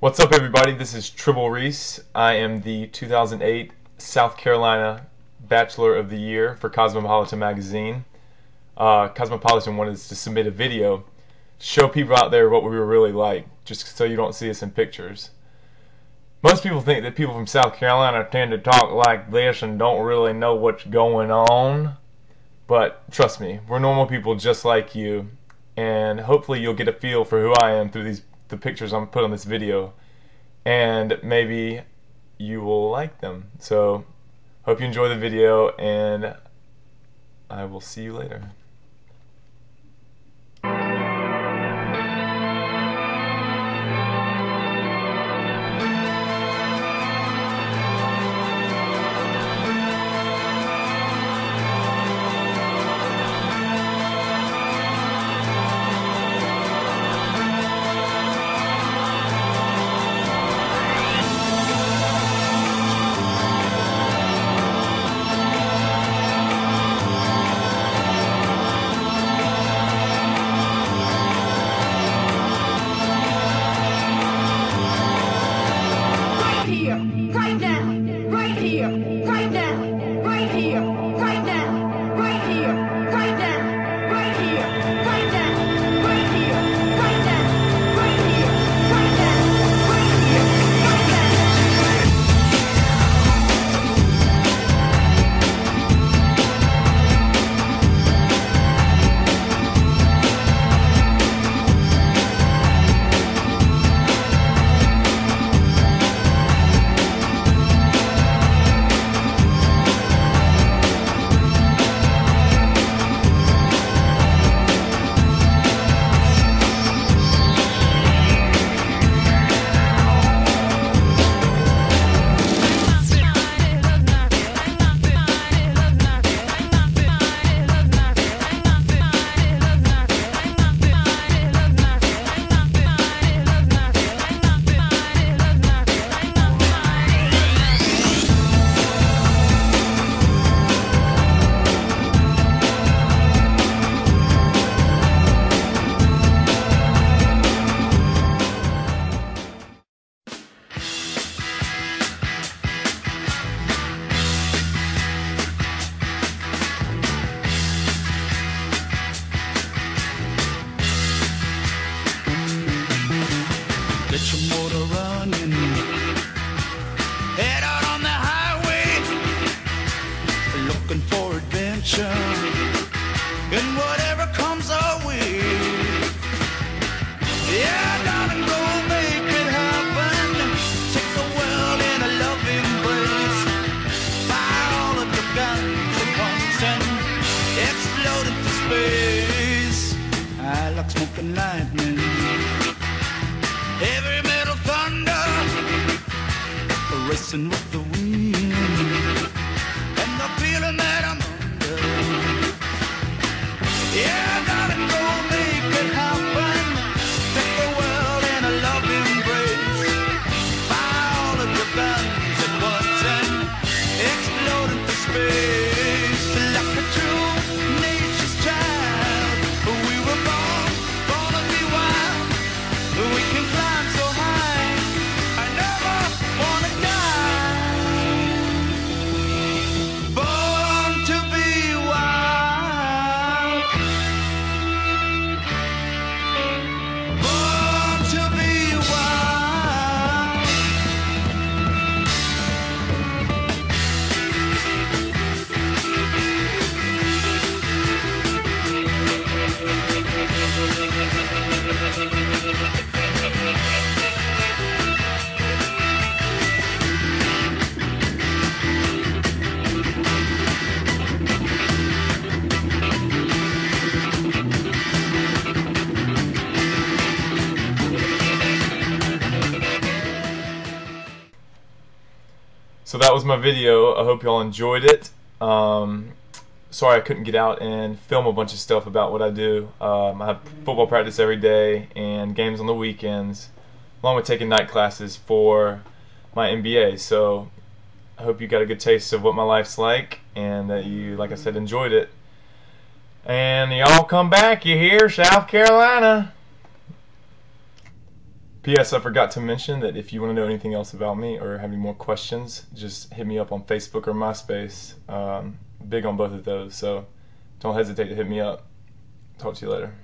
What's up, everybody? This is Tribble Reese. I am the 2008 South Carolina Bachelor of the Year for Cosmopolitan Magazine. Uh, Cosmopolitan wanted us to submit a video show people out there what we were really like, just so you don't see us in pictures. Most people think that people from South Carolina tend to talk like this and don't really know what's going on. But trust me, we're normal people just like you, and hopefully you'll get a feel for who I am through these the pictures I'm put on this video and maybe you will like them. So hope you enjoy the video and I will see you later here, right now, right here, running. Head out on the highway. Looking for adventure. And whatever comes our way. Yeah, darling, go make it happen. Take the world in a loving embrace. Fire all of your guns at once and explode into space. I like smoking lightning. Racing with the So that was my video. I hope y'all enjoyed it. Um, sorry I couldn't get out and film a bunch of stuff about what I do. Um, I have football practice every day and games on the weekends, along with taking night classes for my MBA. So I hope you got a good taste of what my life's like and that you, like I said, enjoyed it. And y'all come back, you hear? South Carolina. P.S. I forgot to mention that if you want to know anything else about me or have any more questions, just hit me up on Facebook or MySpace. Um, big on both of those, so don't hesitate to hit me up. Talk to you later.